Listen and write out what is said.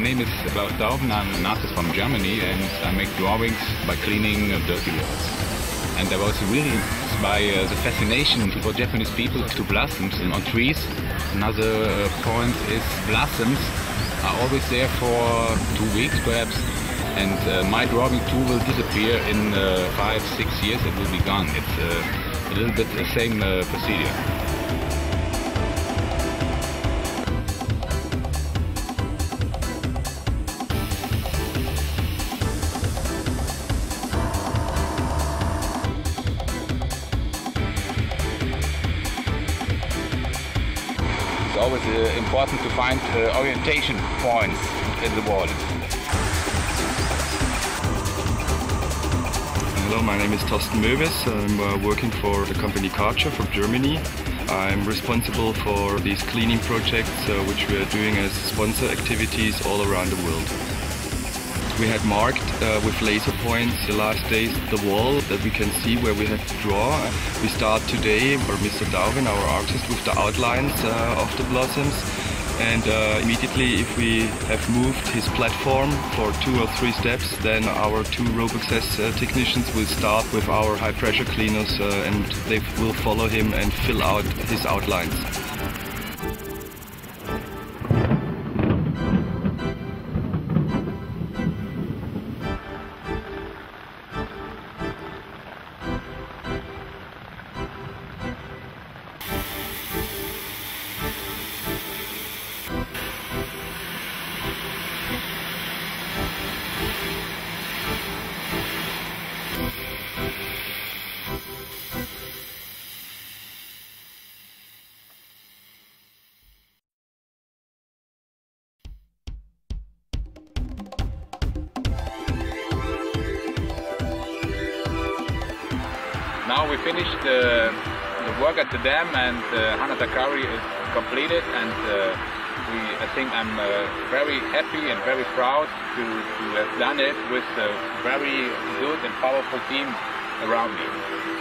name is Klaus Dauben. I'm an artist from Germany and I make drawings by cleaning dirty walls. And I was really by uh, the fascination for Japanese people to blossoms on trees. Another uh, point is blossoms are always there for two weeks perhaps and uh, my drawing too will disappear in uh, five, six years it will be gone. It's uh, a little bit the same procedure. Always uh, important to find uh, orientation points in the wall. Hello, my name is Thorsten Möwes. I'm uh, working for the company Karcher from Germany. I'm responsible for these cleaning projects which we are doing as sponsor activities all around the world. We had marked uh, with laser points the last days the wall that we can see where we have to draw. We start today, or Mr. Dauben, our artist, with the outlines uh, of the blossoms. And uh, immediately, if we have moved his platform for two or three steps, then our two RoboAccess uh, technicians will start with our high pressure cleaners uh, and they will follow him and fill out his outlines. Now we finished the, the work at the dam and uh, Hana Takari is completed and uh, we, I think I'm uh, very happy and very proud to, to have done it with a very good and powerful team around me.